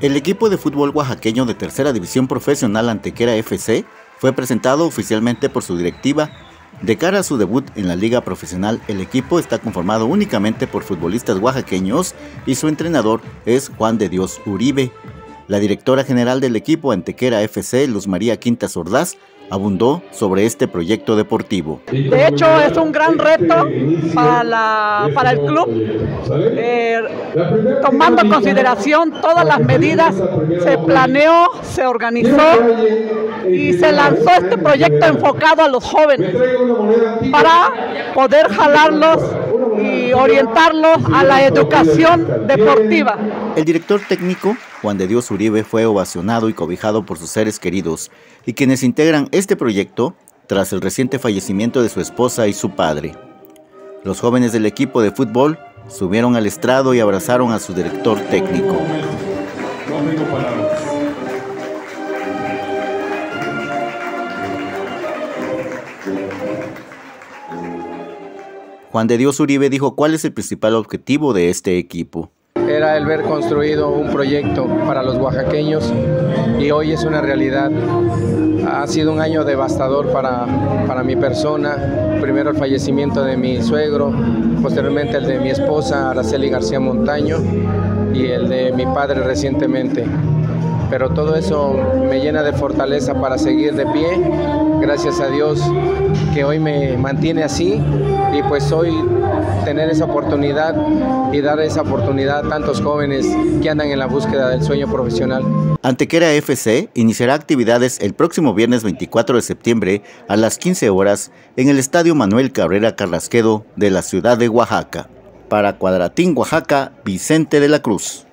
El equipo de fútbol oaxaqueño de tercera división profesional Antequera FC fue presentado oficialmente por su directiva. De cara a su debut en la liga profesional, el equipo está conformado únicamente por futbolistas oaxaqueños y su entrenador es Juan de Dios Uribe. La directora general del equipo Antequera FC, Luz María Quintas Ordaz, abundó sobre este proyecto deportivo. De hecho, es un gran reto para, el club, eh, tomando en consideración todas las medidas, se planeó, se organizó y se lanzó este proyecto enfocado a los jóvenes para poder jalarlos y orientarlos a la educación deportiva. El director técnico, Juan de Dios Uribe, fue ovacionado y cobijado por sus seres queridos y quienes integran este proyecto tras el reciente fallecimiento de su esposa y su padre. Los jóvenes del equipo de fútbol subieron al estrado y abrazaron a su director técnico. Juan de Dios Uribe dijo cuál es el principal objetivo de este equipo. Era el ver construido un proyecto para los oaxaqueños y hoy es una realidad. Ha sido un año devastador para, para mi persona. Primero el fallecimiento de mi suegro, posteriormente el de mi esposa Araceli García Montaño y el de mi padre recientemente pero todo eso me llena de fortaleza para seguir de pie. Gracias a Dios que hoy me mantiene así y pues hoy tener esa oportunidad y dar esa oportunidad a tantos jóvenes que andan en la búsqueda del sueño profesional. Antequera FC iniciará actividades el próximo viernes 24 de septiembre a las 15 horas en el Estadio Manuel Cabrera Carrasquedo de la ciudad de Oaxaca. Para Cuadratín, Oaxaca, Vicente de la Cruz.